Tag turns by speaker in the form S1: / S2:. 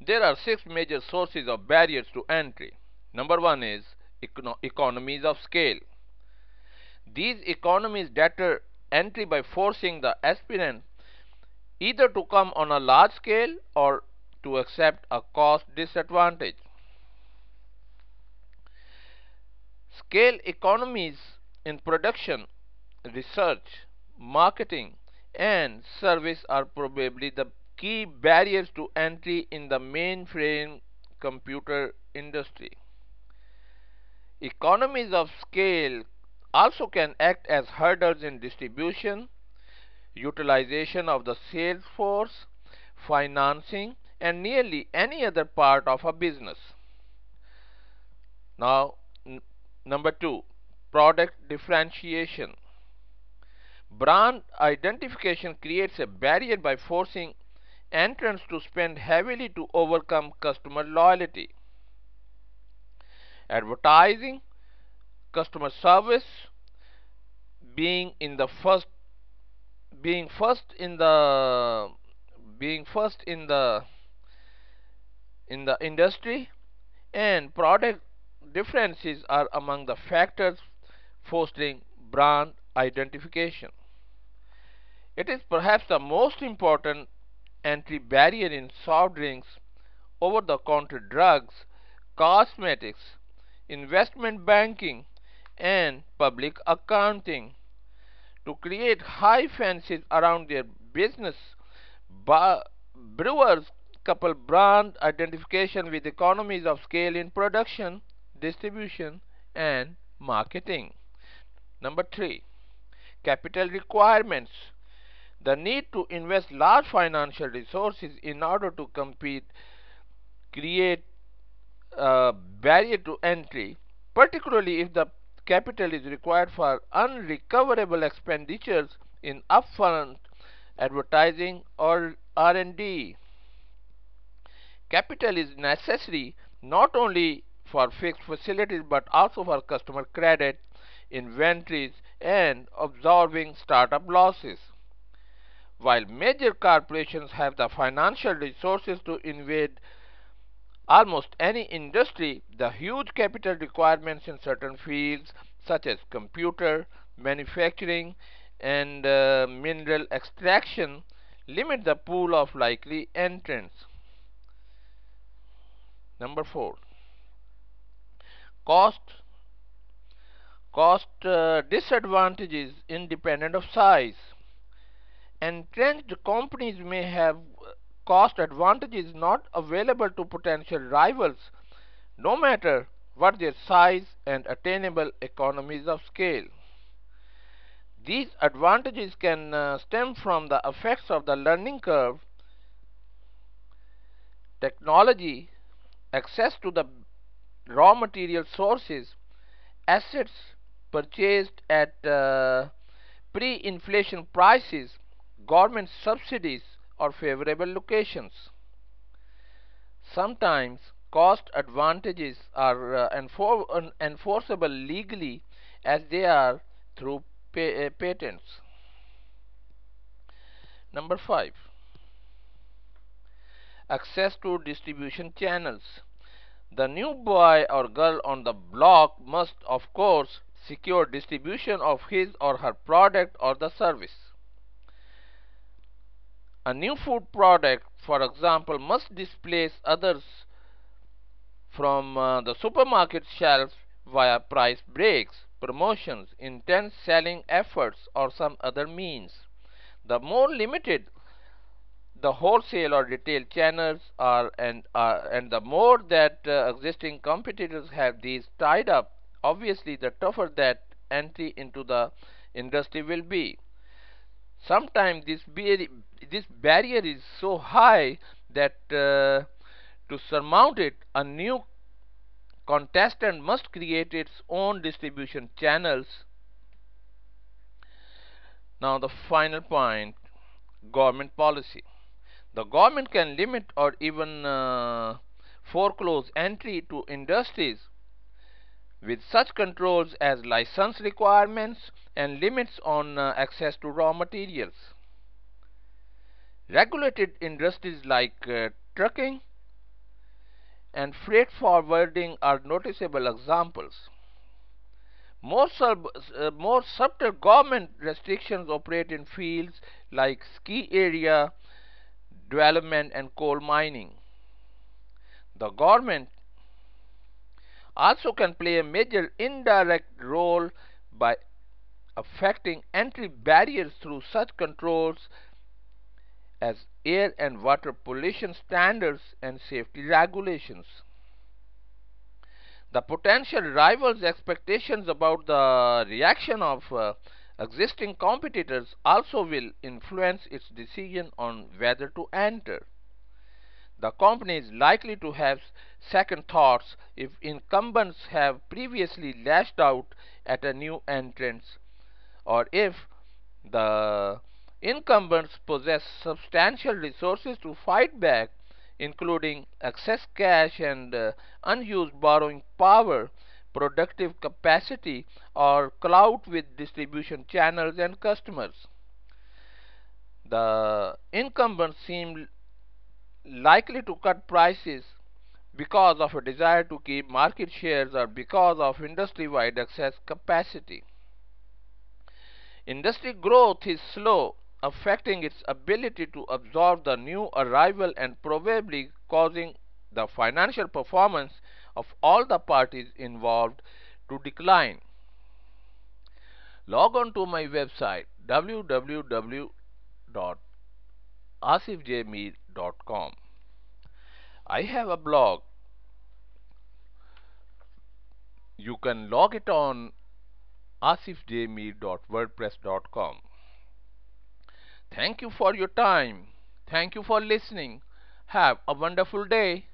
S1: There are six major sources of barriers to entry. Number one is econo economies of scale. These economies deter entry by forcing the aspirant either to come on a large scale or to accept a cost disadvantage. Scale economies in production, research, marketing, and service are probably the key barriers to entry in the mainframe computer industry. Economies of scale also can act as hurdles in distribution, utilization of the sales force, financing, and nearly any other part of a business. Now, number two, product differentiation. Brand identification creates a barrier by forcing entrants to spend heavily to overcome customer loyalty. Advertising, customer service, being in the first being first in the being first in the in the industry and product differences are among the factors fostering brand identification. It is perhaps the most important entry barrier in soft drinks, over the counter drugs, cosmetics, investment banking, and public accounting. To create high fancies around their business, brewers couple brand identification with economies of scale in production, distribution, and marketing. Number three, capital requirements. The need to invest large financial resources in order to compete create a barrier to entry, particularly if the capital is required for unrecoverable expenditures in upfront advertising or R&D. Capital is necessary not only for fixed facilities but also for customer credit, inventories and absorbing startup losses. While major corporations have the financial resources to invade almost any industry, the huge capital requirements in certain fields such as computer, manufacturing, and uh, mineral extraction limit the pool of likely entrants. Number 4. Cost Cost uh, disadvantages independent of size. Entrenched companies may have cost advantages not available to potential rivals, no matter what their size and attainable economies of scale. These advantages can uh, stem from the effects of the learning curve, technology, access to the raw material sources, assets purchased at uh, pre-inflation prices, government subsidies, or favorable locations. Sometimes cost advantages are uh, enfor enforceable legally as they are through pa uh, patents. Number 5. Access to distribution channels. The new boy or girl on the block must of course secure distribution of his or her product or the service. A new food product, for example, must displace others from uh, the supermarket shelf via price breaks, promotions, intense selling efforts, or some other means. The more limited the wholesale or retail channels are and uh, and the more that uh, existing competitors have these tied up obviously the tougher that entry into the industry will be sometimes this this barrier is so high that uh, to surmount it a new contestant must create its own distribution channels. Now the final point government policy. The government can limit or even uh, foreclose entry to industries with such controls as license requirements and limits on uh, access to raw materials. Regulated industries like uh, trucking, and freight forwarding are noticeable examples. More, sub, uh, more subtle government restrictions operate in fields like ski area development and coal mining. The government also can play a major indirect role by affecting entry barriers through such controls as air and water pollution standards and safety regulations. The potential rivals' expectations about the reaction of uh, existing competitors also will influence its decision on whether to enter. The company is likely to have second thoughts if incumbents have previously lashed out at a new entrant or if the incumbents possess substantial resources to fight back including excess cash and uh, unused borrowing power, productive capacity, or clout with distribution channels and customers. The incumbents seem likely to cut prices because of a desire to keep market shares or because of industry-wide excess capacity. Industry growth is slow affecting its ability to absorb the new arrival and probably causing the financial performance of all the parties involved to decline. Log on to my website www.asifjmir.com. I have a blog. You can log it on asifjmir.wordpress.com. Thank you for your time. Thank you for listening. Have a wonderful day.